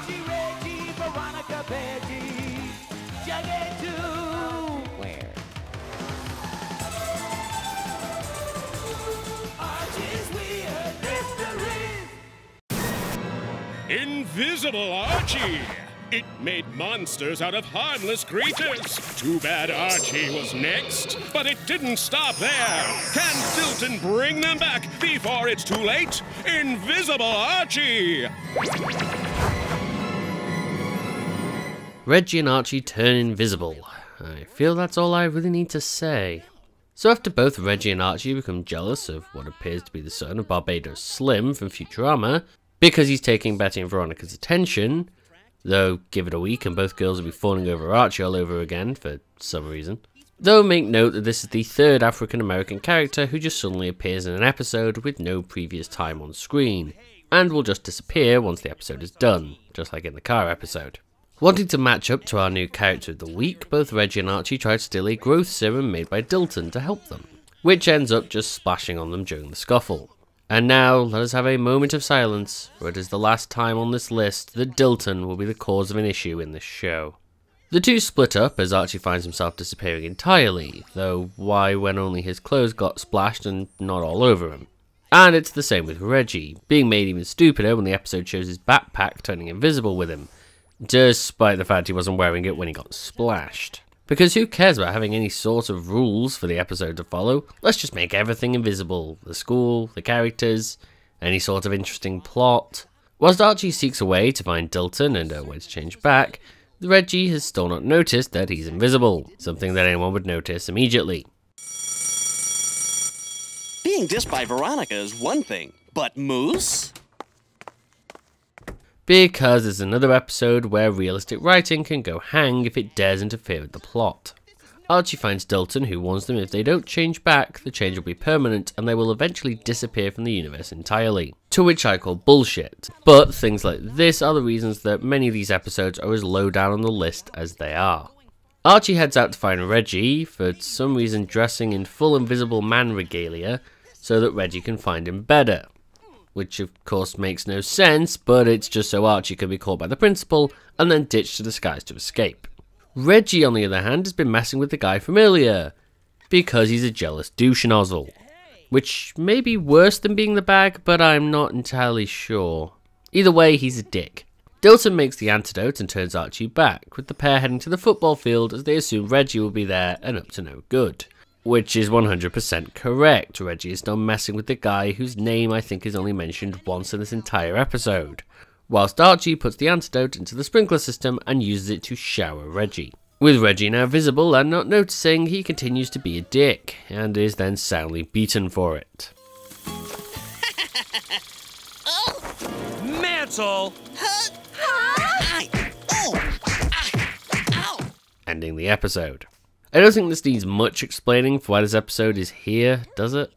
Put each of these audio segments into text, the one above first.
Archie, Reggie, Veronica, Betty, Jughead too. Where? Archie's weird mysteries. Invisible Archie! It made monsters out of harmless creatures. Too bad Archie was next. But it didn't stop there. Can Dilton bring them back before it's too late? Invisible Archie! Reggie and Archie turn invisible. I feel that's all I really need to say. So after both Reggie and Archie become jealous of what appears to be the son of Barbados Slim from Futurama, because he's taking Betty and Veronica's attention, though give it a week and both girls will be falling over Archie all over again for some reason. Though make note that this is the third African American character who just suddenly appears in an episode with no previous time on screen, and will just disappear once the episode is done, just like in the car episode. Wanting to match up to our new character of the week, both Reggie and Archie try to steal a growth serum made by Dilton to help them, which ends up just splashing on them during the scuffle. And now, let us have a moment of silence, for it is the last time on this list that Dilton will be the cause of an issue in this show. The two split up as Archie finds himself disappearing entirely, though why when only his clothes got splashed and not all over him. And it's the same with Reggie, being made even stupider when the episode shows his backpack turning invisible with him, despite the fact he wasn't wearing it when he got splashed. Because who cares about having any sort of rules for the episode to follow? Let's just make everything invisible the school, the characters, any sort of interesting plot. Whilst Archie seeks a way to find Dilton and a way to change back, the Reggie has still not noticed that he's invisible, something that anyone would notice immediately. Being dissed by Veronica is one thing, but Moose? Because there's another episode where realistic writing can go hang if it dares interfere with the plot. Archie finds Dilton, who warns them if they don't change back, the change will be permanent and they will eventually disappear from the universe entirely. To which I call bullshit. But things like this are the reasons that many of these episodes are as low down on the list as they are. Archie heads out to find Reggie, for some reason dressing in full invisible man regalia, so that Reggie can find him better which of course makes no sense, but it's just so Archie can be caught by the principal and then ditched to the skies to escape. Reggie, on the other hand, has been messing with the guy from earlier, because he's a jealous douche nozzle. Which may be worse than being the bag, but I'm not entirely sure. Either way, he's a dick. Dilton makes the antidote and turns Archie back, with the pair heading to the football field as they assume Reggie will be there and up to no good. Which is 100% correct. Reggie is still messing with the guy whose name I think is only mentioned once in this entire episode. Whilst Archie puts the antidote into the sprinkler system and uses it to shower Reggie. With Reggie now visible and not noticing, he continues to be a dick, and is then soundly beaten for it. Mantle! Ending the episode. I don't think this needs much explaining for why this episode is here, does it?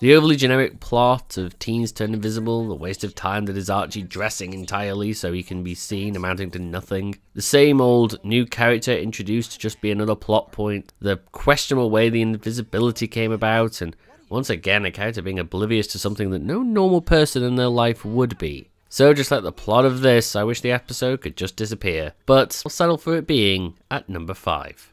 The overly generic plot of teens turned invisible, the waste of time that is Archie dressing entirely so he can be seen amounting to nothing, the same old new character introduced to just be another plot point, the questionable way the invisibility came about, and once again a character being oblivious to something that no normal person in their life would be. So just like the plot of this, I wish the episode could just disappear, but I'll settle for it being at number 5.